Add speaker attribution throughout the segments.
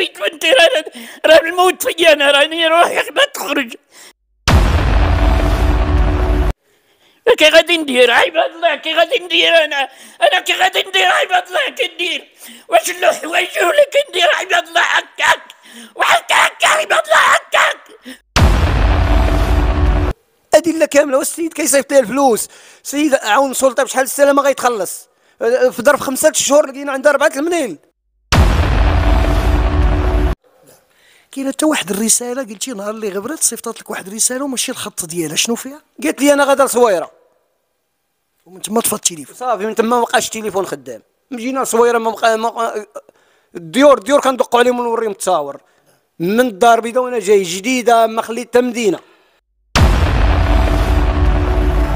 Speaker 1: بيت بنتي راه الموت فيا أنا راني روحي ما تخرج. كي غادي ندير؟ عباد الله كي غادي ندير أنا؟ أنا كي غادي ندير عباد الله كي ندير. واش الحوايج ولا كي ندير؟ عباد الله هكاك. وهكا هكا عباد الله هكاك.
Speaker 2: أدلة كاملة والسيد كيصيفط ليه الفلوس؟ سيد عاون السلطة بشحال السلامة غيتخلص؟ في ظرف خمسة شهور لقينا عندها أربعة المنين كاينة حتى واحد الرسالة قلتي نهار اللي غبرت صيفطت لك واحد الرسالة وماشي الخط ديالها. شنو فيها؟ قالت لي أنا غادا لصويرة. ومن تما طفى التليفون. صافي من تما ما بقاش التليفون خدام. مجينا لصويرة ما بقى ما الديور الديور كندقوا عليهم ونوريهم التصاور من الدار البيضاء وأنا جاي جديدة ما خليت حتى مدينة.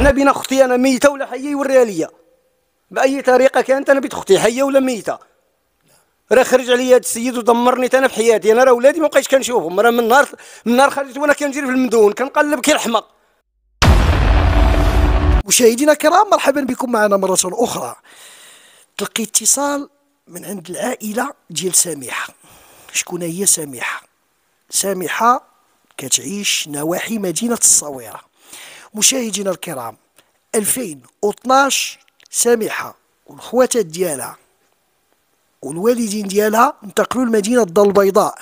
Speaker 2: أنا بين أختي أنا ميتة ولا حية يوريها ليا. بأي طريقة كانت أنا بيت أختي حية ولا ميتة. راه خرج عليا هذا السيد ودمرني أنا في حياتي. أنا راه ولادي ما بقيتش كنشوفهم. راه من نهار من نهار خرجت وأنا كنجري في المدون كنقلب كي الحمق مشاهدينا الكرام مرحبا بكم معنا مرة أخرى. تلقي اتصال من عند العائلة ديال سامحة شكون هي سامحة سامحة كتعيش نواحي مدينة الصويرة. مشاهدينا الكرام 2012 سامحة والخواتات ديالها. والوالدين ديالها انتقلوا لمدينة الدار البيضاء.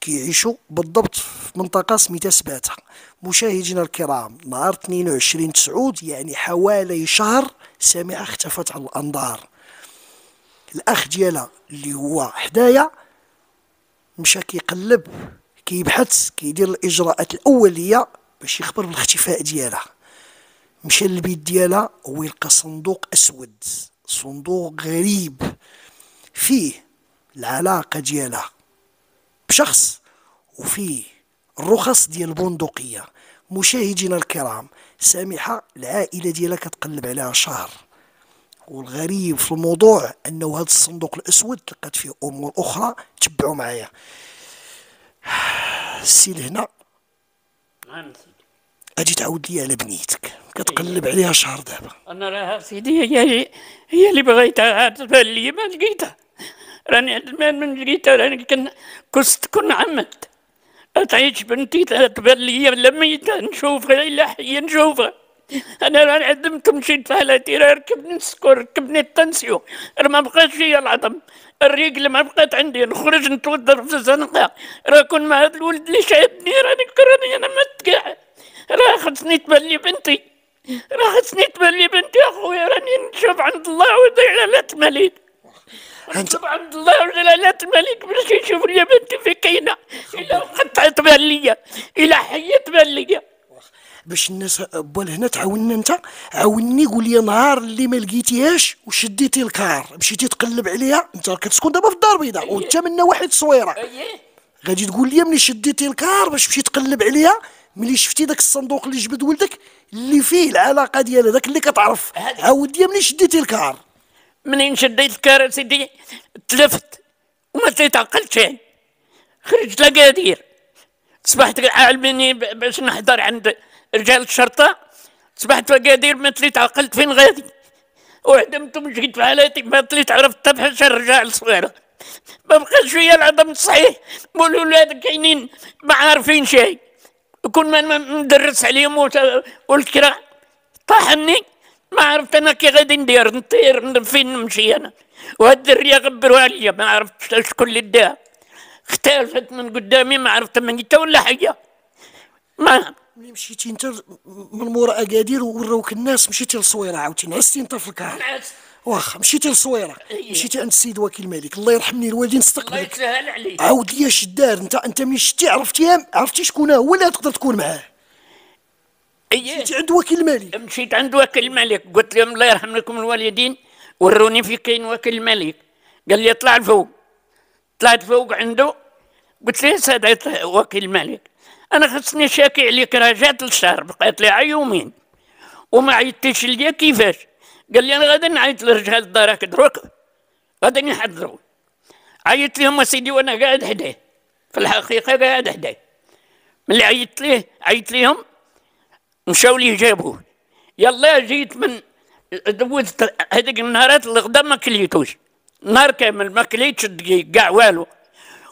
Speaker 2: كيعيشوا بالضبط في منطقة سميتها سباتة. مشاهدينا الكرام نهار 22 تسعود يعني حوالي شهر سامعة اختفت على الأنظار. الأخ ديالها اللي هو حدايا مشى كيقلب كيبحث كيدير الإجراءات الأولية باش يخبر بالاختفاء ديالها. مشى للبيت ديالها ويلقى صندوق أسود صندوق غريب. فيه العلاقة ديالها بشخص وفيه الرخص ديال البندقية. مشاهدينا الكرام سامحة العائلة ديالها كتقلب عليها شهر. والغريب في الموضوع أنه هذا الصندوق الأسود لقات فيه أمور أخرى تبعوا معايا. السي
Speaker 1: سيدي
Speaker 2: أجي تعاود لي على بنيتك. كتقلب عليها شهر دابا.
Speaker 1: أنا راه سيدي هي هي اللي بغيتها تبان لي ما لقيتها. راني من من لقيتها راني كن كنت كن عمت تعيش بنتي تبان لي لا ميتة نشوفها إلا حية نشوفها أنا راني عدمت مشيت في راه ركبني السكر ركبني التنسيون راه ما بقاش فيا العظم. الرجل ما بقات عندي نخرج نتوضر في الزنقة. راه كون مع هذا الولد اللي شاهدني راني كراني أنا مت كاع راه خصني تبان لي بنتي. راه خصني تبان لي بنتي أخويا راني نشوف عند الله وجلالة الملك نشوف عند الله وجلالة الملك باش يشوف لي بنتي في كاينة الا قطعت تبان لي. الا حيه تبان لي.
Speaker 2: باش الناس بوال هنا تعاوننا أنت؟ عاوني قول لي نهار اللي ما لقيتيهاش وشديتي الكار. مشيتي تقلب عليها أنت كتسكن دابا في الدار البيضاء وأنت من نواحي الصويره
Speaker 1: أييه.
Speaker 2: غادي تقول لي ملي شديتي الكار باش مشيت تقلب عليها؟ ملي شفتي داك الصندوق اللي جبد ولدك؟ اللي فيه العلاقة ديالها داك اللي كتعرف. عاود لي ملي شديتي الكار.
Speaker 1: منين شديت الكار سيدي؟ تلفت وما تيتعقل شيء خرجت لقادير صبحت عالمني ب- باش نحضر عند رجال الشرطة. صبحت في قادير ما تليت عقلت فين غادي؟ وعدمت ومشيت في حالاتي ما تليت عرفت تبحث الرجال الصغيرة ما بقاش فيا العظم الصحيح والولاد كاينين ما عارفين شيء كون ما ندرس عليهم والكرا طاحني. ما عرفت أنا كي غادي ندير نطير فين نمشي أنا. وهاد الدرية غبروها ليا ما عرفت شكون اللي داها. اختلفت من قدامي ما عرفت ميتة ولا حية ما
Speaker 2: ملي مشيتي أنت من مورا أكادير ووراوك الناس مشيتي للصويره عاوتاني عزتي أنت في الكار واخا مشيتي للصويره
Speaker 1: أيه.
Speaker 2: مشيتي عند السيد وكيل الملك الله يرحمني الوالدين
Speaker 1: الله
Speaker 2: استقبلك.
Speaker 1: يسهل عليك.
Speaker 2: عاود لي اش دار انت أنت ملي شتي عرفتي عرفتي شكون هو؟ ولا تقدر تكون معاه.
Speaker 1: إيه.
Speaker 2: مشيتي عند وكيل الملك
Speaker 1: مشيت عند وكيل الملك قلت لهم الله يرحم لكم الوالدين وروني في كاين وكيل الملك قال لي اطلع لفوق طلعت فوق عنده. قلت له سادة وكيل الملك أنا خصني شاكي عليك راه جات الشهر بقيت لي يومين. وما عيطتيش ليا كيفاش؟ قال لي أنا غادي نعيط لرجال دارك دروك. غادي يحضروا عيطت لهم أسيدي وأنا قاعد حداه. في الحقيقة قاعد حداه. ملي عيطت ليه؟ عيطت ليهم. مشاو لي جابوه يلا جيت من دوزت هذيك النهارات الغدا ما كليتوش. نهار كامل ما كليتش دقيق كاع والو.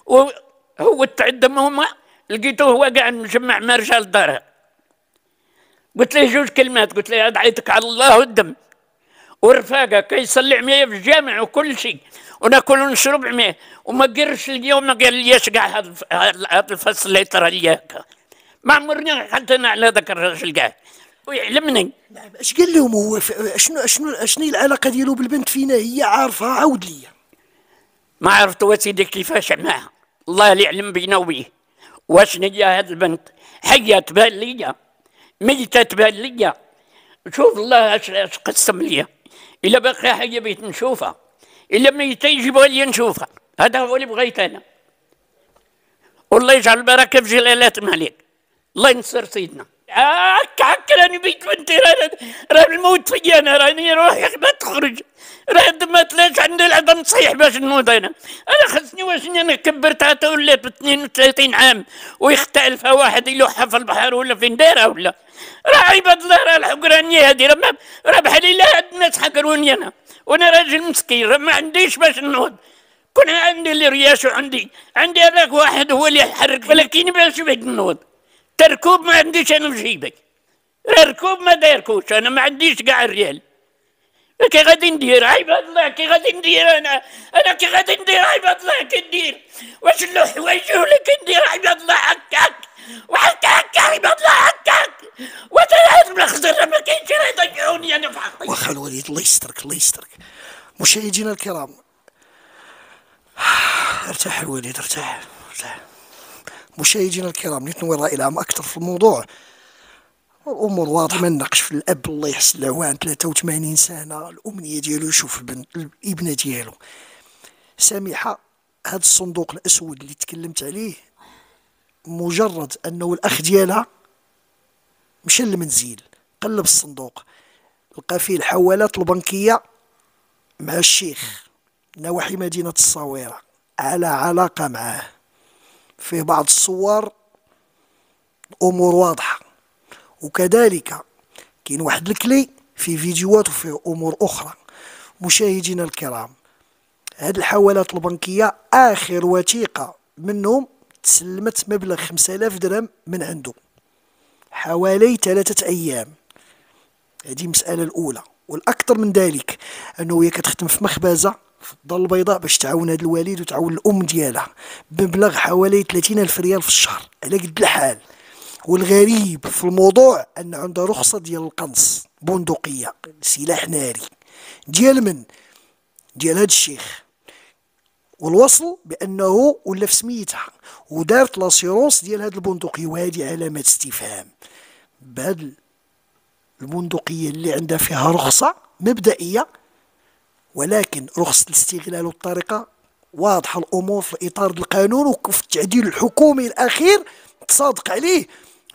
Speaker 1: وهو تعدم هما لقيته هو قاعد مجمع مع رجال دارها. قلت له جوج كلمات قلت له أدعيتك على الله والدم ورفاقة كيصلي عمية في الجامع وكل شيء. وناكل ونشرب عمية وما قرش اليوم ما قال ليش كاع هذا الفصل اللي ترى اياك ما عمرني حتى أنا على ذاك الرجل كاع ويعلمني
Speaker 2: نعم اش قال لهم هو شنو شنو شنو العلاقة ديالو بالبنت؟ فينا هي؟ عارفها عاود لي
Speaker 1: ما عرفت وسيدي كيفاش معها الله اللي يعلم بينا وبيه. واش هي هاد البنت؟ حية تبان ليا. ميتة تبان ليا. شوف الله اش قسم لي إلا باقي حية بيت نشوفها. إلا ميتة يجيبوا لي نشوفها. هذا هو اللي بغيت أنا. والله يجعل البركة في جلالات الملك. الله ينصر سيدنا. هك هك راني بيت بنتي راه الموت فيا أنا راني روحي ما تخرج. راه ما تلاش عندي العظم صحيح باش نموت أنا. أنا خصني واش أنا كبرتها تا ولات ب 32 عام ويختلفها واحد يلوحها في البحر ولا فين دايرة ولا. راه عباد الله راه الحقرانية هذه راه راه بحالي لا الناس حقروني أنا. وأنا راجل مسكين راه ما عنديش باش نوض كون عندي اللي رياش وعندي عندي هذاك واحد هو اللي يحرك ولكن باش بغيت نوض تركوب ما عنديش أنا في جيبك ركوب ما دايركوش. أنا ما عنديش كاع الريال. كي غادي ندير؟ عباد الله كي غادي ندير أنا؟ أنا كي غادي ندير؟ عباد الله كي ندير؟ واش له حوايج ولا كي ندير؟ عباد الله هكاك وهكا هكا عباد الله هكاك وتعرف الخضر ما كاينش يضيعوني أنا في حقي.
Speaker 2: واخا الوليد الله يسترك الله يسترك. مشاهدينا الكرام. ارتاح الوليد ارتاح ارتاح. مشاهدينا الكرام نتنوي الرأي العام أكثر في الموضوع. الأمور واضحة ما نناقش في الأب الله يحسن له وعن 83 سنة الأمنية ديالو يشوف البنت الابنة ديالو. سامحه هذا الصندوق الأسود اللي تكلمت عليه مجرد أنه الأخ ديالها مشى للمنزل قلب الصندوق لقى فيه الحوالات البنكية مع الشيخ نواحي مدينة الصويرة على علاقة معاه. فيه بعض الصور أمور واضحة. وكذلك كاين واحد الكلي في فيديوهات وفي أمور أخرى. مشاهدينا الكرام هاد الحوالات البنكية آخر وثيقة منهم تسلمت مبلغ 5000 درهم من عنده. حوالي ثلاثة أيام. هذه المسألة الأولى. والأكثر من ذلك أنه هي كتخدم في مخبزة. في الدار البيضاء باش تعاون هذا الوالد وتعاون الأم ديالها بمبلغ حوالي 30 ألف ريال في الشهر. على قد الحال. والغريب في الموضوع أن عنده رخصة ديال القنص بندقية سلاح ناري. ديال من؟ ديال هاد الشيخ. والوصل بأنه ولا في سميتها. ودارت لاسيرونس ديال هاد البندقية وهذه علامة استفهام. بهاد البندقية اللي عندها فيها رخصة مبدئية ولكن رخصه الاستغلال والطريقة واضحة الأمور في إطار القانون وفي التعديل الحكومي الأخير. تصادق عليه.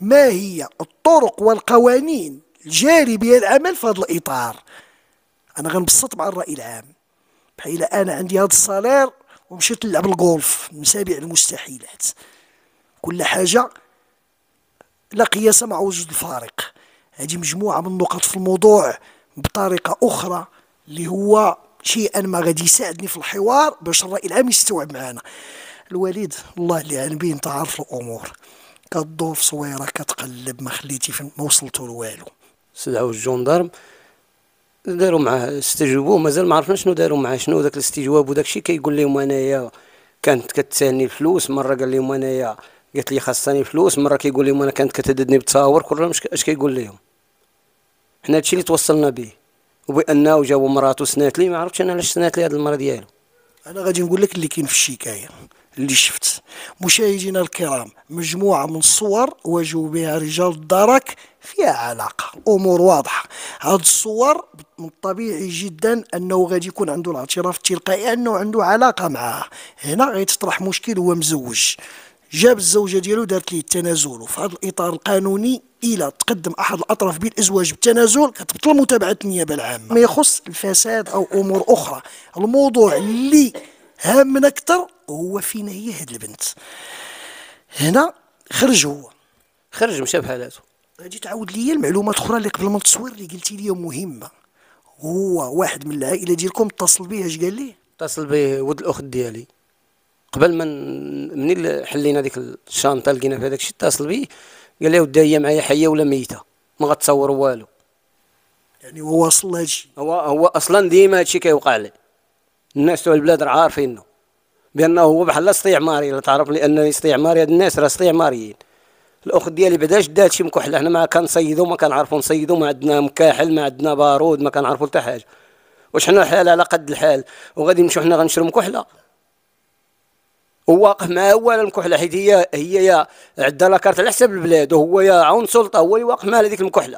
Speaker 2: ما هي الطرق والقوانين الجاري بها العمل في هذا الإطار؟ أنا غنبسط مع الرأي العام. بحيث أنا عندي هذا الصالير ومشيت نلعب الجولف مسابع المستحيلات. كل حاجة لا قياس مع وجود الفارق. هذه مجموعة من النقط في الموضوع بطريقة أخرى اللي هو شيئا ما غادي يساعدني في الحوار باش الرأي العام يستوعب معنا الوليد الله اللي عالم به انت عارف الأمور. كدور في صويرة كتقلب ما خليتي ما وصلتو لوالو.
Speaker 3: استدعوا الجندرم داروا معاه استجوبوا مازال ما عرفنا شنو داروا معاه شنو ذاك الاستجواب وداك الشيء كيقول لهم أنايا كانت كتسالني فلوس مرة قال لهم أنايا قالت لي خاصني فلوس مرة كيقول لهم أنا كانت كتهددني بالتصاور كل اش كيقول لهم؟ حنا هادشي اللي توصلنا به. وبأنه جابوا مراته سنات لي ما عرفتش أنا علاش سنات لي هاد المرة ديالو.
Speaker 2: أنا غادي نقول لك اللي كاين في الشكاية اللي شفت. مشاهدينا الكرام مجموعة من الصور واجهوا بها رجال الدرك فيها علاقة. أمور واضحة. هاد الصور من الطبيعي جدا أنه غادي يكون عنده الاعتراف التلقائي أنه عنده علاقة معها هنا غيتطرح مشكل هو مزوج. جاب الزوجة ديالو دارت ليه التنازل. وفي هذا الإطار القانوني إلى تقدم أحد الأطراف بالإزواج بالتنازل كتبطل متابعة النيابة العامة. ما يخص الفساد أو أمور أخرى. الموضوع اللي هامنا أكثر هو فين هي هاد البنت. هنا خرج هو.
Speaker 3: خرج مشى بحالاته.
Speaker 2: غادي تعاود لي المعلومات أخرى اللي قبل ما تصوير اللي قلتي لي مهمة. هو واحد من العائلة ديالكم اتصل به اش قال لي
Speaker 3: اتصل به ولد الأخت ديالي. قبل ما منين حلينا ديك الشانطه لقينا في هذاك الشيء اتصل بي قال لي ودي هي معايا حية ولا ميتة ما غتصور والو.
Speaker 2: يعني هو واصل الشيء
Speaker 3: هو هو أصلا ديما هادشي كيوقع لي. الناس تاع البلاد راه عارفينه بأنه هو بحال استعماري لا تعرف لأن استعماري هاد الناس راه استعماريين الأخت ديالي بعداش دات شي مكحله حنا ما كنصيدو ما كنعرفو نصيدو ما عندنا مكاحل ما عندنا بارود ما كنعرفو حتى حاجة. واش حنا الحال على قد الحال وغادي نمشيو حنا غنشرو مكحلة؟ وواقف معاه هو على المكحله حيت هي هي يا عندها لاكارت على حساب البلاد وهو يا عون سلطة هو اللي واقف معاه هذيك المكحله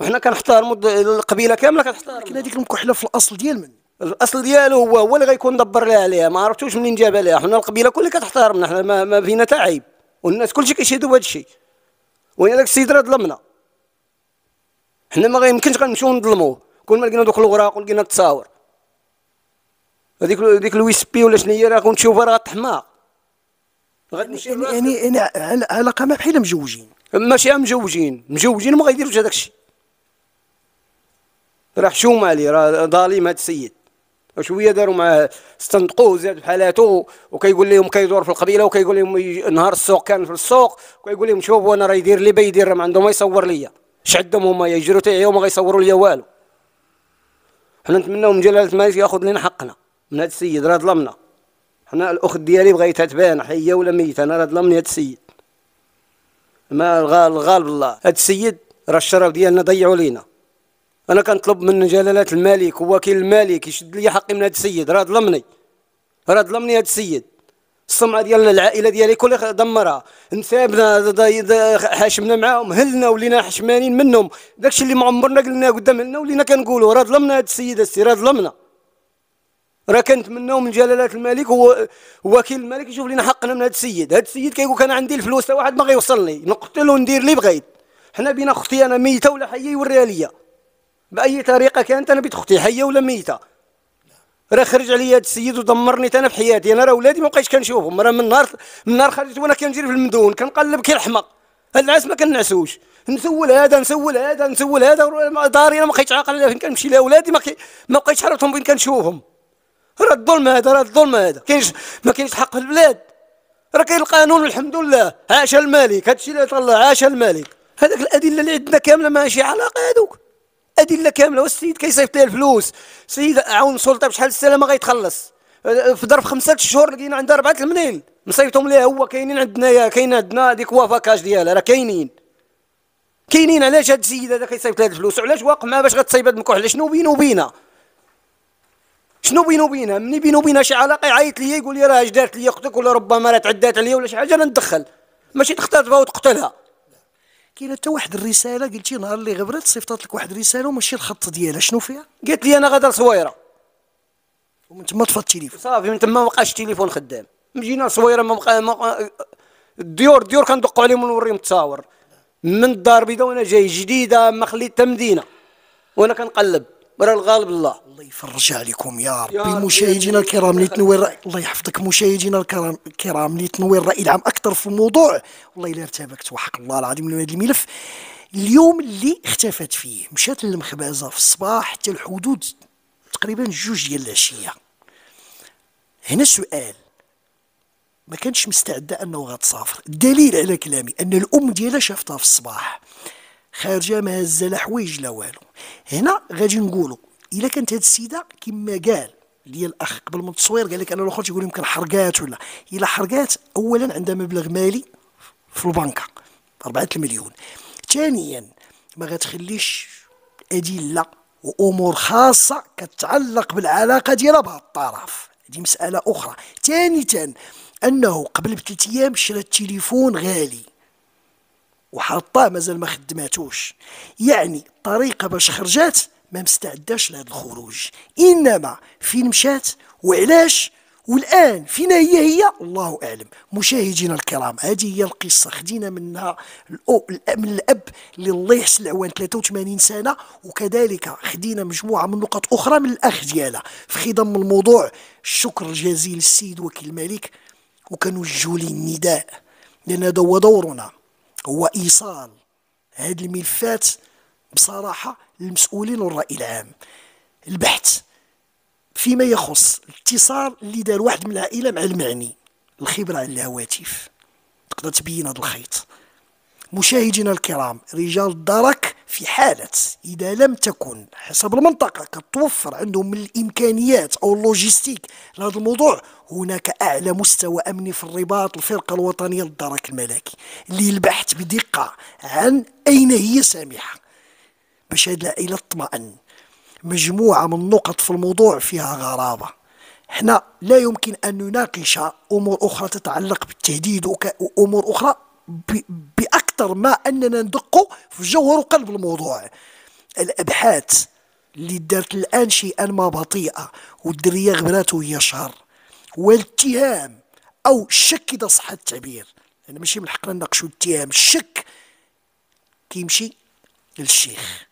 Speaker 3: وحنا كنحتارموا القبيلة كاملة كتحتارم
Speaker 2: لكن هذيك المكحله في الأصل ديال من؟
Speaker 3: الأصل ديالو هو هو اللي غيكون دبر لها عليها ما عرفتوش منين جابها لها. حنا القبيلة كلها كتحتارمنا حنا ما, ما فينا حتى عيب. والناس كلشي كيشهدوا بهذا الشيء. وين هذاك السيد راه ظلمنا. حنا ما غيمكنش غنمشيو نظلموه. كل ما لقينا دوك الاوراق ولقينا التصاور. هذيك هذيك الويس بي ولا شنو هي؟ راه كنت تشوفها راه طحماق
Speaker 2: يعني يعني علاقه ما بحال مجوجين.
Speaker 3: ماشي مجوجين. مجوجين ما غيديروش هذاك الشيء. راه حشومة عليه راه ظالم هذا السيد. وشويه داروا معاه استنطقوه زاد بحالاته وكيقول لهم كيدور في القبيلة وكيقول لهم نهار السوق كان في السوق وكيقول لهم شوفوا أنا راه يدير لي بيدير ما عنده ما يصور ليا. اش عندهم هما يجروا تاعي وما غيصوروا ليا والو. حنا نتمناو من جلالة الملك ياخذ لنا حقنا. من هذا السيد راه ظلمنا. حنا الأخت ديالي بغيتها تبان حيه ولا ميتة أنا راه ظلمني هذا السيد. ما الغالب الله. هذا السيد راه الشرف ديالنا ضيعوا لينا. أنا كنطلب من جلالة الملك ووكيل الملك يشد لي حقي من هذا السيد. راه ظلمني. راه ظلمني هذا السيد. السمعه ديالنا العائلة ديالي كلها دمرها. نسابنا حاشمنا معاهم هلنا ولينا حشمانين منهم. داكشي اللي ما عمرنا قلنا قدام هلنا ولينا كنقولوا. راه ظلمنا هذا السيد السي راه ظلمنا. راه كنتمناو من جلاله الملك هو وكيل الملك يشوف لنا حقنا من هذا السيد. هذا السيد كيقول كان عندي الفلوس واحد ما غيوصلني. نقتل وندير اللي بغيت. حنا بينا أختي أنا ميتة ولا حية يوريها ليا. بأي طريقة كانت أنا بيت أختي حية ولا ميتة. راه خرج عليا هذا السيد ودمرني أنا في حياتي. أنا راه ولادي ما بقيتش كنشوفهم. راه من نهار من نهار خرجت وأنا كنجري في المدون كنقلب كي الحمق الناس ما كنعسوش. نسول هذا نسول هذا نسول هذا داري أنا ما بقيتش عاقل فين كنمشي لاولادي ما ما بقيتش عرفتهم فين كنشوفهم. راه الظلم هذا راه الظلم هذا. كاينش ما كاينش حق في البلاد. راه كاين القانون الحمد لله. عاش الملك. هادشي اللي طلع عاش الملك. هذاك الأدلة اللي عندنا كاملة ماشي علاقة هذوك أدلة كاملة. والسيد كيصيفط ليه الفلوس. سيد عون سلطه بشحال السنة ما غيتخلص. في ظرف خمسة شهور لقينا عندها أربعة المنيل نصيفطهم ليه هو. كاينين عندنا يا كاين عندنا ديك وافاكاج ديالها. راه كاينين. كاينين. علاش هاد السيد هذا كيصيفط ليه الفلوس؟ وعلاش واقف معاه باش غتصيب هاد المكحله شنو بينه وبينه شنو بينه وبينها مني بينه وبينها شي علاقة؟ يعيط لي يقول لي راه اش دارت لي أختك ولا ربما راه تعدات عليا ولا شي حاجة أنا ندخل. ماشي تختطفها وتقتلها.
Speaker 2: كاينة حتى واحد الرسالة قلتي نهار اللي غبرت صيفطت لك واحد الرسالة وماشي الخط ديالها. شنو فيها؟
Speaker 3: قالت لي أنا غادا لصويرة.
Speaker 2: ومن تما طفى التليفون.
Speaker 3: صافي من تما ما بقاش التليفون خدام. مجينا لصويرة ما بقى ما الديور ديور كندقوا عليهم ونوريهم التصاور من الدار البيضاء وأنا جاي جديدة ما خليت مدينه وأنا كنقلب. راه الغالب الله.
Speaker 2: الله يفرج عليكم يا ربي. مشاهدينا الكرام اللي تنوير الله يحفظك. مشاهدينا الكرام اللي تنوير الرأي العام أكثر في الموضوع والله إلا ارتبكت. وحق الله العظيم من هذا الملف. اليوم اللي اختفت فيه مشات للمخبازه في الصباح حتى الحدود تقريبا جوج ديال العشية. هنا السؤال ما كانش مستعدة أنه غتسافر. الدليل على كلامي أن الأم ديالها شافتها في الصباح. خارجة ما هزه لا حوايج لا والو. هنا غادي نقولوا إلا كانت هذه السيدة كما قال لي الأخ قبل من التصوير قال لك أنا الأخر تيقول يمكن حرقات ولا. إلا حرقات اولا عندها مبلغ مالي في البنكة 4 المليون. ثانيا ما غتخليش أدلة وأمور خاصة كتعلق بالعلاقة ديالها بهذا الطرف. هذه مسألة أخرى. ثانيا أنه قبل بثلاث أيام شرات تليفون غالي وحاطاه مازال ما خدماتوش. يعني طريقة باش خرجات ما مستعداش لهذا الخروج. إنما فين مشات وعلاش؟ والآن فين هي هي؟ الله أعلم. مشاهدينا الكرام هذه هي القصة. خدينا منها من الأب اللي الله يحسن العوان 83 سنة. وكذلك خدينا مجموعة من النقط أخرى من الأخ ديالها. في خضم الموضوع الشكر الجزيل للسيد وكيل الملك. وكنوجهوا لي النداء لأن هذا هو دورنا. هو إيصال. هذه الملفات بصراحة للمسؤولين والرأي العام. البحث فيما يخص الاتصال اللي دار واحد من العائلة مع المعني الخبرة على الهواتف. تقدر تبين هذا الخيط. مشاهدينا الكرام رجال الدرك في حالة إذا لم تكن حسب المنطقة كتوفر عندهم من الإمكانيات أو اللوجيستيك لهذا الموضوع هناك أعلى مستوى أمني في الرباط الفرقة الوطنية للدرك الملكي. اللي البحث بدقة عن أين هي سامحة؟ باش هاد العائلة تطمئن مجموعة من النقط في الموضوع فيها غرابة. إحنا لا يمكن أن نناقش أمور أخرى تتعلق بالتهديد وأمور أخرى بأكثر ما أننا ندق في جوهر وقلب الموضوع. الأبحاث اللي دارت الآن شيئا ما بطيئة والدرية غبرات وهي شهر. والاتهام أو الشك إذا صح التعبير. يعني ماشي من حقنا نناقشوا الاتهام الشك كيمشي للشيخ.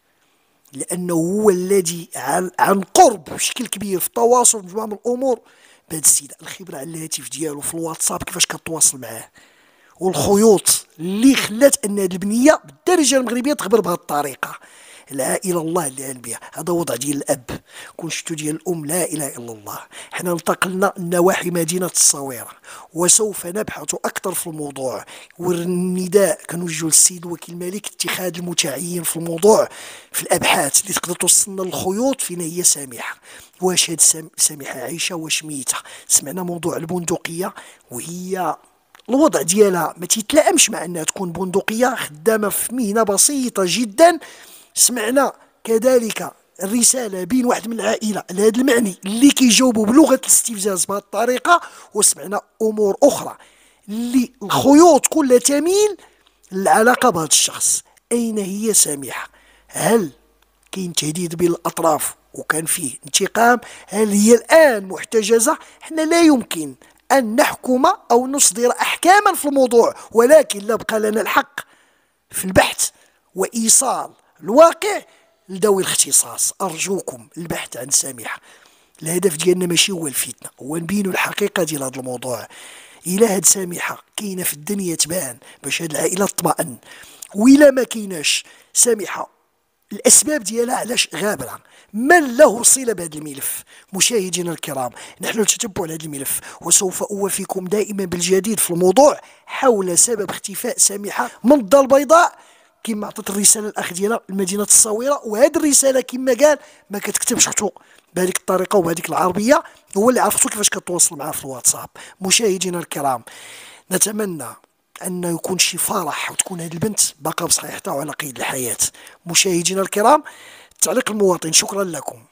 Speaker 2: لأنه هو الذي عن قرب بشكل كبير في التواصل مجموعة من الأمور. بهذا السيد الخبرة على الهاتف ديالو في الواتساب كيفاش كتواصل معاه. والخيوط اللي خلات أن هذه البنية بالدرجة المغربية تخبر بهذه الطريقة. العائله الله اللي عن بها هذا وضع ديال الأب. كون شفتو ديال الأم لا إله إلا الله. حنا انتقلنا نواحي مدينة الصويرة. وسوف نبحث أكثر في الموضوع. والنداء كنوجهوا للسيد وكيل الملك اتخاذ المتعين في الموضوع. في الأبحاث اللي تقدر توصلنا للخيوط فين هي سامحه واش هاد سامحه عايشة واش ميتة؟ سمعنا موضوع البندقية وهي الوضع ديالها ما تيتلائمش مع أنها تكون بندقية خدامة في مهنة بسيطة جدا. سمعنا كذلك الرسالة بين واحد من العائلة لهذا المعني اللي كيجاوبوا بلغة الاستفزاز بهذه الطريقة وسمعنا أمور أخرى اللي الخيوط كلها تميل للعلاقة بهذا الشخص. أين هي سامحه هل كاين تهديد بين الأطراف وكان فيه انتقام؟ هل هي الآن محتجزة؟ إحنا لا يمكن أن نحكم أو نصدر أحكاما في الموضوع ولكن لا بقى لنا الحق في البحث وإيصال الواقع لذوي الاختصاص. أرجوكم البحث عن سامحة الهدف ديالنا ماشي هو الفتنة هو نبينوا الحقيقة ديال هذا الموضوع. إلا هاد سامحة كاينة في الدنيا تبان باش هاد العائلة تطمئن. وإلا ما كايناش سامحة الأسباب ديالها علاش غابرة. من له صلة بهذا الملف؟ مشاهدينا الكرام نحن نتتبع هذا الملف. وسوف أوفيكم دائما بالجديد في الموضوع حول سبب اختفاء سامحة من الدار البيضاء. كما عطت الرسالة الأخ ديالها لمدينة الصويرة وهذه الرسالة كما قال ما كتكتبش حتو بهذيك الطريقة وبهذيك العربية هو اللي عرفتو كيفاش كتواصل معاه في الواتساب. مشاهدينا الكرام نتمنى أن يكون شي فرح وتكون هذه البنت باقا بصحيحتها وعلى قيد الحياة. مشاهدينا الكرام تعليق المواطن شكرا لكم.